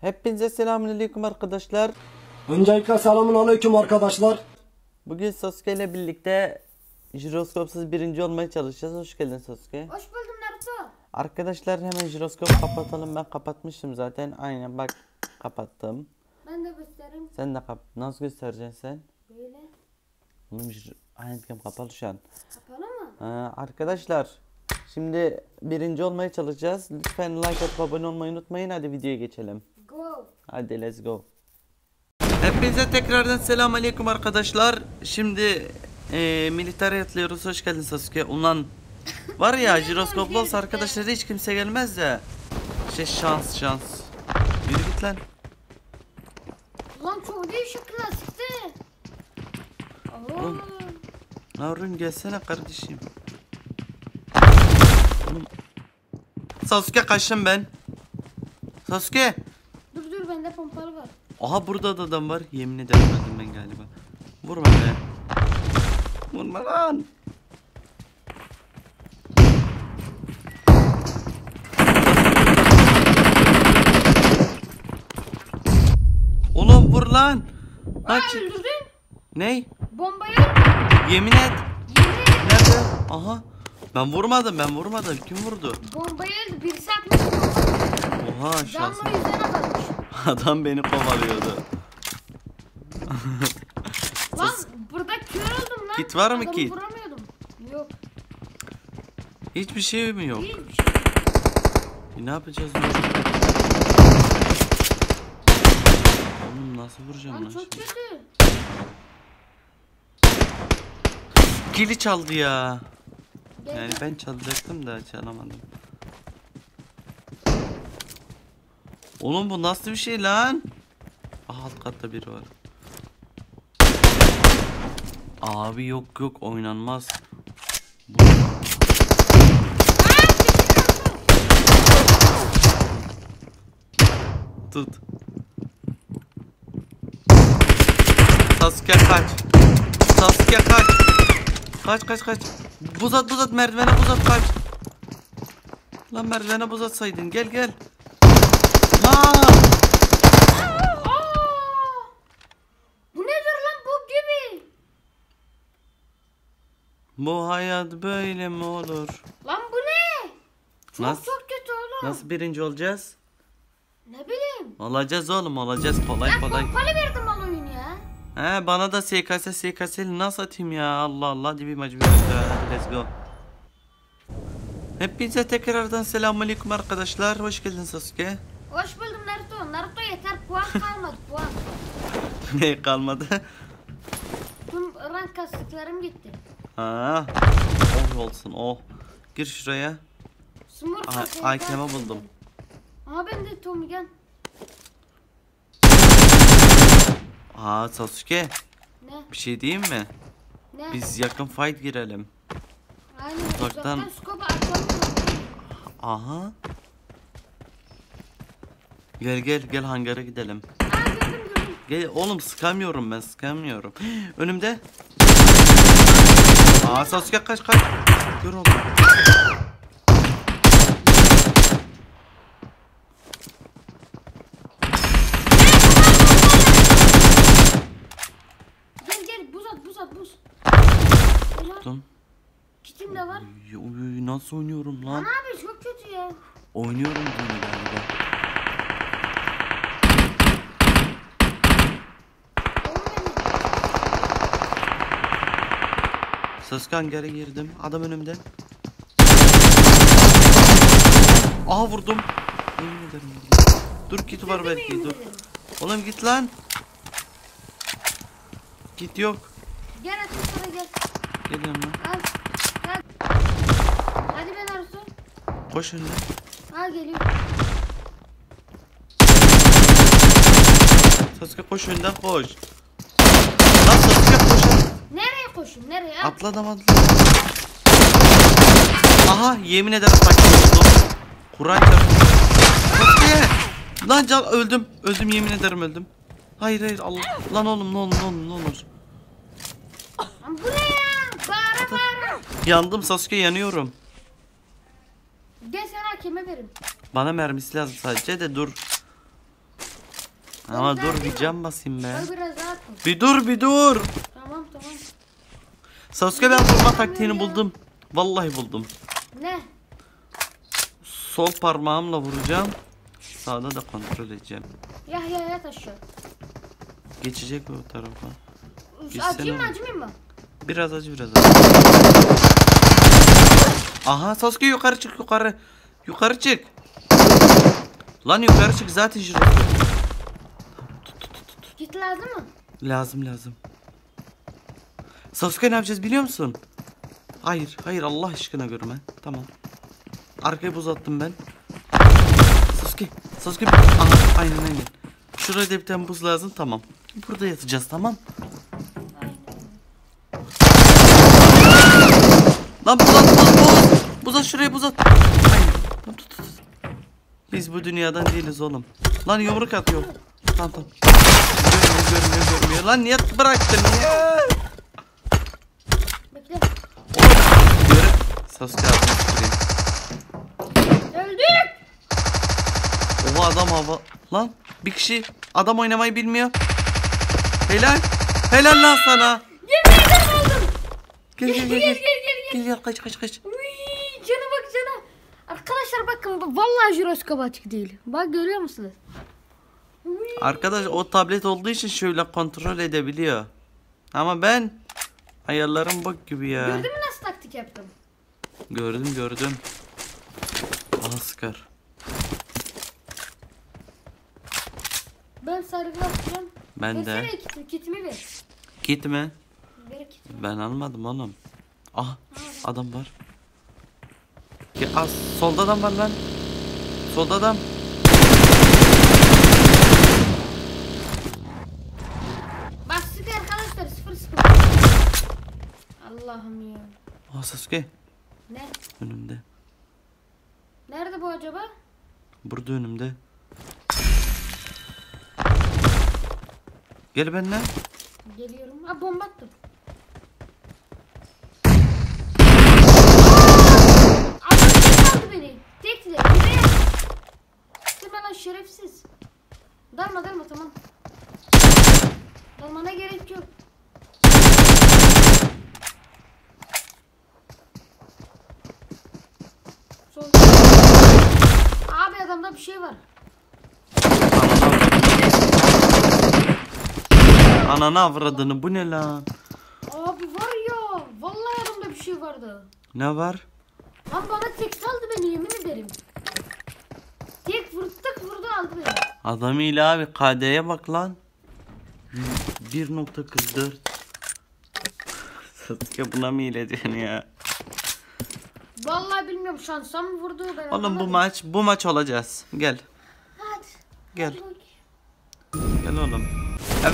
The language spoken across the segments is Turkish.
Hepinize selamünaleyküm arkadaşlar. Öncelikle selamun aleyküm arkadaşlar. Bugün Sasuke ile birlikte jiroskopsuz birinci olmaya çalışacağız. Hoş geldin Sasuke. Hoş buldum Naruto. Arkadaşlar hemen jiroskopu kapatalım. Ben kapatmıştım zaten. Aynen bak kapattım. Ben de göstereyim. Sen de kap nasıl göstereceksin sen? Böyle. Oğlum handcam kapalı şu an. Kapalı mı? Ha, arkadaşlar şimdi birinci olmaya çalışacağız. Lütfen like atıp abone olmayı unutmayın. Hadi videoya geçelim. Hadi let's go. Hepinize tekrardan selam aleyküm arkadaşlar. Şimdi eee militare atlıyoruz. Hoş geldin Sasuke. Ulan var ya jiroskop olsa arkadaşlar hiç kimse gelmez de. Şey şans şans. Yürü git lan. Lan çok değişik klasikti. Oğlum. Navrun gelsene kardeşim. Sasuke kaçtım ben. Sasuke. Bende pompalı var. Aha burada da adam var. Yemin ederim öldüm ben galiba. Vurma be. Vurma lan. Oğlum vur lan. Lan öldürdün. Ney? Bombayı. Yemin et. Yemin ederim. Nerede? Aha. Ben vurmadım ben vurmadım. Kim vurdu? Bombayı. Birisi atmış. Oha şans. Canlı yüzden atmış. Adam beni kovalıyordu. Lan burada kör oldum lan. Kit var mı Adamı kit? vuramıyordum. Yok. Hiçbir şey mi yok? Hiçbir şey. E, ne yapacağız? lan? Oğlum nasıl vuracağım Lan lan çok şimdi? kötü. Kili çaldı ya. Yani ben çalacaktım da çalamadım. Oğlum bu nasıl bir şey lan? Aha alt katta biri var. Abi yok yok oynanmaz. Bu... Tut. Sasuke kaç. Sasuke kaç. Kaç kaç kaç. Buz at buz at merdivene buz at kaç. Lan merdivene buz atsaydın gel gel. Lan. Aa! Bu nedir lan bu gibi? Bu hayat böyle mi olur? Lan bu ne? Çok Nasıl? çok kötü oğlum. Nasıl birinci olacağız? Ne bileyim. Olacağız oğlum olacağız kolay Ben kolay. pompalı verdim oyunu ya. He bana da SKS SKS'li nasıl atayım ya Allah Allah dibim acıyor ya. Let's go. Hepinize tekrardan selamünaleyküm arkadaşlar. Hoş geldin Sasuke. Hoş buldum Naruto. Naruto yeter puan kalmadı puan. ne kalmadı? Tüm rank kastıklarım gitti. Ha. Oh olsun oh. Gir şuraya. Smurf kalktım. buldum. Aha ben de Tommy gel. Aa Sasuke Ne? bir şey diyeyim mi? Ne? Biz yakın fight girelim. Aynen uzaktan- uzaktan. Aha. Gel gel gel hangara gidelim. Aa gördüm gördüm. Gel oğlum sıkamıyorum ben sıkamıyorum. Önümde. Aa Sasuke kaç kaç. Dur oğlum. Gel gel buz at buz at buz. Tuttum. kitim de var. Uy, uy, Nasıl oynuyorum lan? Abi çok kötü ya. Oynuyorum bunu galiba. Sasuke hangara girdim. Adam önümde. Aha vurdum. Yemin ederim vurdum. Dur kit var belki dur. Oğlum git lan. Git yok. Gel sana gel. Geliyorum lan. Al. Gel. Hadi ben Naruto. Koş önüne. Al geliyor. Sasuke koş önden koş. Lan Sasuke koş. Nereye koşun nereye? Atladım atladım. Aha yemin ederim takip oldum. Kur'an çarptı. Lan can öldüm. Öldüm yemin ederim öldüm. Hayır hayır Allah. Lan oğlum ne olur ne olur ne olur. Lan bu ne ya? Bağıra bağıra. Yandım Sasuke yanıyorum. Gel sen hakeme verin. Bana mermisi lazım sadece de dur. Ama dur bir cam basayım be. Al biraz rahat ol. Bir dur bir dur. Sasuke ben vurma taktiğini buldum. Vallahi buldum. Ne? Sol parmağımla vuracağım. Sağda da kontrol edeceğim. Ya ya yat aşağı. Geçecek o tarafa. Acıyım mı acımayayım mı? Biraz acı biraz acı. Aha Sasuke yukarı çık yukarı. Yukarı çık. Lan yukarı çık zaten jirosu. Git lazım mı? Lazım lazım. Sasuke ne yapacağız biliyor musun? Hayır hayır Allah aşkına görme. Tamam. Arkaya buz attım ben. Sasuke. Sasuke. Aha, aynen aynen. Şuraya da bir tane buz lazım tamam. Burada yatacağız tamam. Lan buz at buz buz. Buz at şuraya buz at. Aynen. Tut, tut, tut. Biz bu dünyadan değiliz oğlum. Lan yumruk atıyor. Tamam tamam. Görmüyor görmüyor görmüyor. Lan niye bıraktın ya? Bekle. Göre. Sasuke abi. Öldük. Oha adam hava. Lan bir kişi adam oynamayı bilmiyor. Helal. Helal lan sana. Yemin ederim oldum. Gel gel gel Gel gel. gel gel gel. Gel gel kaç kaç kaç. Uy, cana bak cana. Arkadaşlar bakın bu vallahi jiroskop açık değil. Bak görüyor musunuz? Uy. Arkadaş o tablet olduğu için şöyle kontrol edebiliyor. Ama ben ayarlarım bok gibi ya. Gördün mü nasıl taktik yaptım? Gördüm gördüm. Aha sıkar. Ben sargı atacağım. Ben de. Versene kit, kitimi ver. Git mi? Ver kitimi. Ben almadım oğlum. Ah adam var. Ki az solda adam var lan. Solda adam. Bak sıkı arkadaşlar sıfır sıfır. Allah'ım ya. Ah Sasuke Ne? önümde. Nerede bu acaba? Burada önümde. Gel benimle. Geliyorum. Ha bomba attım. Adam tek beni. Yine. Gitme lan şerefsiz. Dalma dalma tamam. Dalmana gerek yok. Sol. Abi adamda bir şey var. Ananı avradını bu ne lan? Abi var ya. Vallahi adamda bir şey vardı. Ne var? Lan bana tek saldı beni yemin ederim. Tek vurttuk vurdu aldı beni. Adam ile abi KD'ye bak lan. 1.44 Sasuke buna mı ile diyorsun ya? Vallahi bilmiyorum şansa mı vurdu ben Oğlum bu anlamadım. maç bu maç olacağız. Gel. Hadi. Gel. Gel oğlum.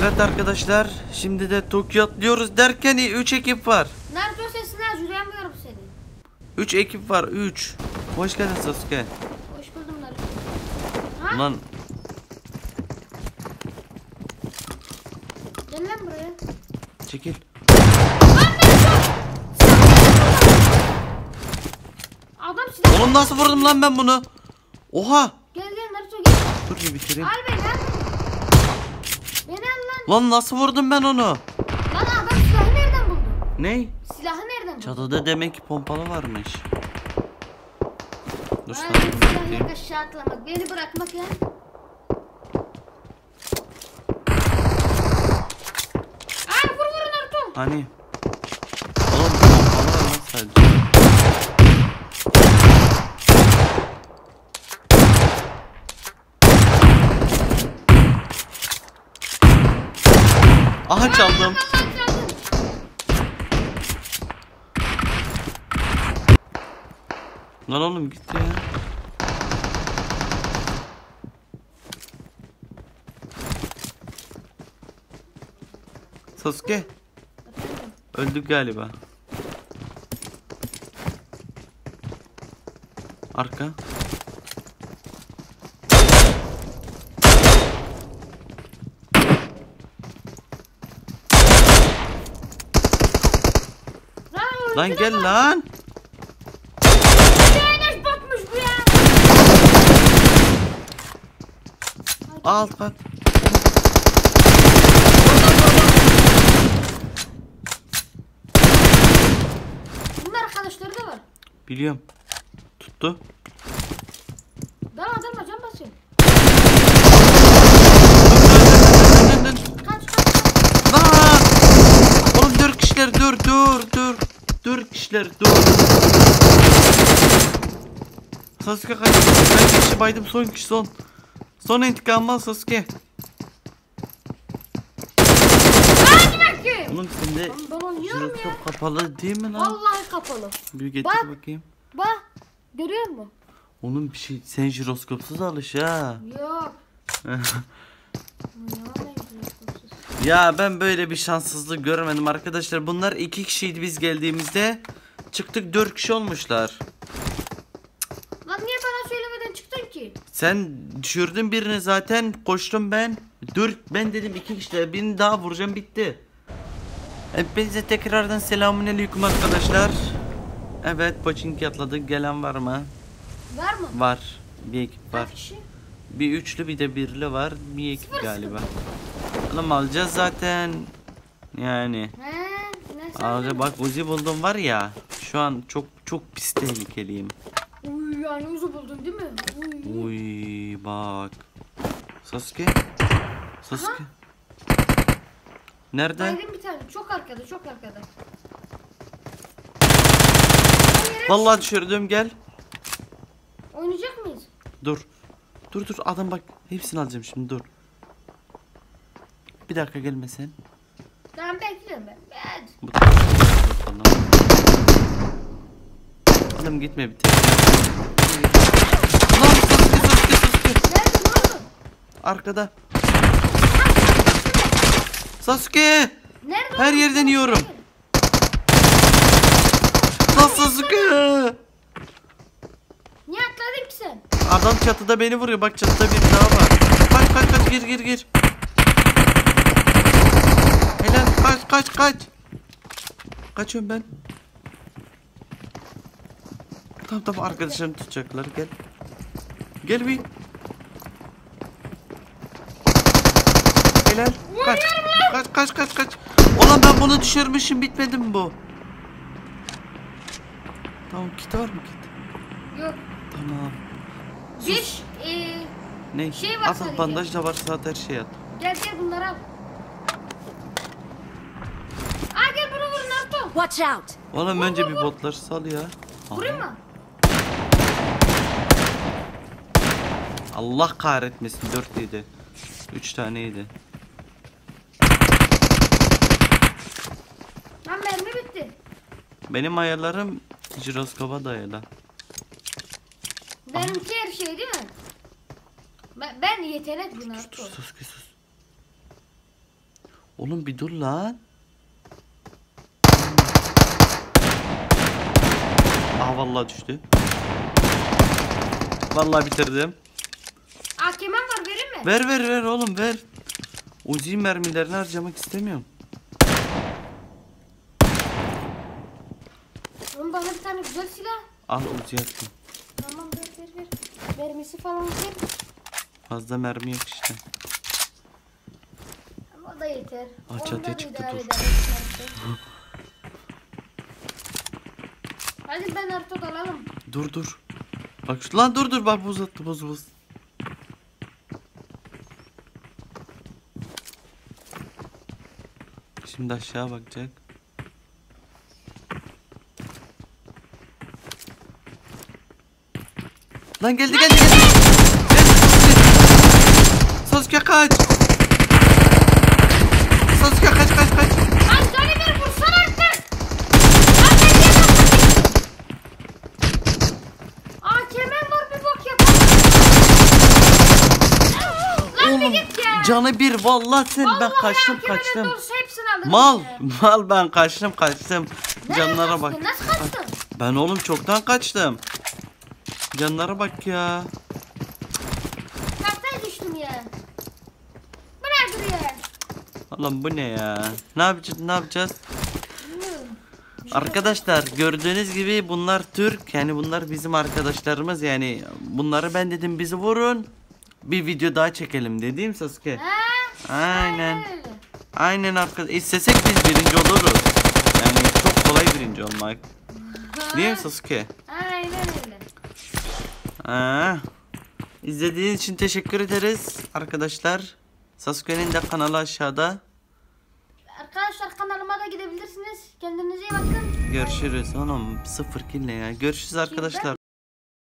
Evet arkadaşlar şimdi de Tokyo atlıyoruz derken 3 ekip var. Naruto sesini aç duyamıyorum seni. 3 ekip var 3. Hoş geldin Sasuke. Hoş buldum Naruto. Ha? Lan Gel lan buraya. çekil. Adam silah. Oğlum nasıl vurdum lan ben bunu? Oha. Gel gel Naruto gel. Dur bir bitireyim. Al beni al. Beni al lan. Lan nasıl vurdum ben onu? Lan adam silahı nereden buldu? Ne? Silahı nereden buldu? Çatıda demek ki pompalı varmış. Dur sana aşağı atlamak. Beni bırakmak ya. Ay vur vur Naruto. Hani? Oğlum pompalı var lan sadece. Aha çaldım. Lan oğlum gitti ya. Sasuke öldük galiba. Arka. Lan gel lan. Enes batmış bu ya. Al bak. Bunun arkadaşları da var. Biliyorum. Tuttu. Dalma dalma can basıyor. Dön dön dön dön dön. Kaç kaç. kaç. Lan. Oğlum dur kişiler dur dur dur. Kişiler dur. Sasuke kaç. Kişi baydım son kişi son. Son intikam al Sasuke. Hadi bakayım. Oğlum sende jiroskop kapalı değil mi lan? Vallahi kapalı. Bir getir Bak. bakayım. Bak. Görüyor musun? Onun bir şey sen jiroskopsuz alış ha. Yok. Ya ben böyle bir şanssızlık görmedim arkadaşlar. Bunlar iki kişiydi biz geldiğimizde. Çıktık dört kişi olmuşlar. Lan niye bana söylemeden çıktın ki? Sen düşürdün birini zaten koştum ben. Dört ben dedim iki kişiler birini daha vuracağım bitti. Hepinize tekrardan selamun aleyküm arkadaşlar. Evet Pochinki atladık gelen var mı? Var mı? Var. Bir ekip var. Kaç kişi? Bir üçlü bir de birli var. Bir ekip Sıfır galiba. Oğlum alacağız zaten. Yani. He? Alacağız bak Uzi buldum var ya. Şu an çok çok pis tehlikeliyim. Uy yani uzu buldun değil mi? Uy. Uy bak. Sasuke. Sasuke. Nerede? Baydım bir tane. Çok arkada, çok arkada. Vallahi düşürdüm gel. Oynayacak mıyız? Dur. Dur dur adam bak. Hepsini alacağım şimdi dur. Bir dakika gelme sen. Tamam bekliyorum ben. Ben. Bu bakalım. Oğlum gitme bir tek. Lan Sasuke Sasuke Sasuke. Nerede ne oldu? Arkada. Sasuke. Nerede? Her yerden yiyorum. Lan Sasuke. Niye atladın ki sen? Adam çatıda beni vuruyor. Bak çatıda bir daha var. Kaç kaç kaç gir gir gir. Helal kaç kaç kaç. Kaçıyorum ben. Tamam tamam arkadaşlarım tutacaklar gel. Gel bir. Helal. Kaç. Kaç kaç kaç kaç. Ulan ben bunu düşürmüşüm bitmedi mi bu? Tamam kit var mı kit? Yok. Tamam. Geç. Ee, Ne? Şey var at bandaj da varsa at her şey at. gel gel bunları al. Aa gel bunu vur Naruto. Watch out! Oğlum önce bir botları sal ya. Vurayım mı? Allah kahretmesin 4 yedi. 3 taneydi. Lan mermi bitti. Benim ayarlarım jiroskopa dayalı. Benimki her şey değil mi? Ben, ben yetenek bu Naruto. Sus sus sus. Oğlum bir dur lan. Aa vallahi düştü. Vallahi bitirdim. Keman var verir mi? Ver ver ver oğlum ver. Uzi mermilerini harcamak istemiyorum. Oğlum bana bir tane güzel silah. Al Uzi attım. Tamam ver ver ver. Vermesi falan ver. Fazla mermi yok işte. Ama o da yeter. Çatıya da çıktı, dur. ederiz Naruto. Hadi ben Naruto dalalım. Dur dur. Bak şu- lan dur dur bak buz attı buz buz. Şimdi aşağı bakacak. Lan geldi geldi geldi. Sasuke kaç. Sasuke kaç kaç kaç. Lan canı bir vursana artık. Lan ben niye bakmadın? Aa keman var bir bok yapalım. Lan bir Oğlum git ya. Canı bir vallahi sen ben Vallahi kaçtım kaçtım. dolusu hepsini alırım Mal mal ben kaçtım kaçtım. Nereye Canlara bak. kaçtın? Nasıl kaçtın? Ben oğlum çoktan kaçtım. Canlara bak ya. Kartaya düştüm ya. Bu nedir ya? Oğlum bu ne ya? Ne yapacağız? Ne yapacağız? Bilmiyorum. Arkadaşlar gördüğünüz gibi bunlar Türk. Yani bunlar bizim arkadaşlarımız. Yani bunları ben dedim bizi vurun. Bir video daha çekelim dediğim Sasuke. Ha? Aynen. öyle. Aynen arkadaş. İstesek biz birinci oluruz. Yani çok kolay birinci olmak. Değil mi Sasuke? Eğlen eğlen. Ha. İzlediğiniz için teşekkür ederiz arkadaşlar. Sasuke'nin de kanalı aşağıda. Arkadaşlar kanalıma da gidebilirsiniz. Kendinize iyi bakın. Görüşürüz. Oğlum sıfır kill ne ya. Görüşürüz arkadaşlar.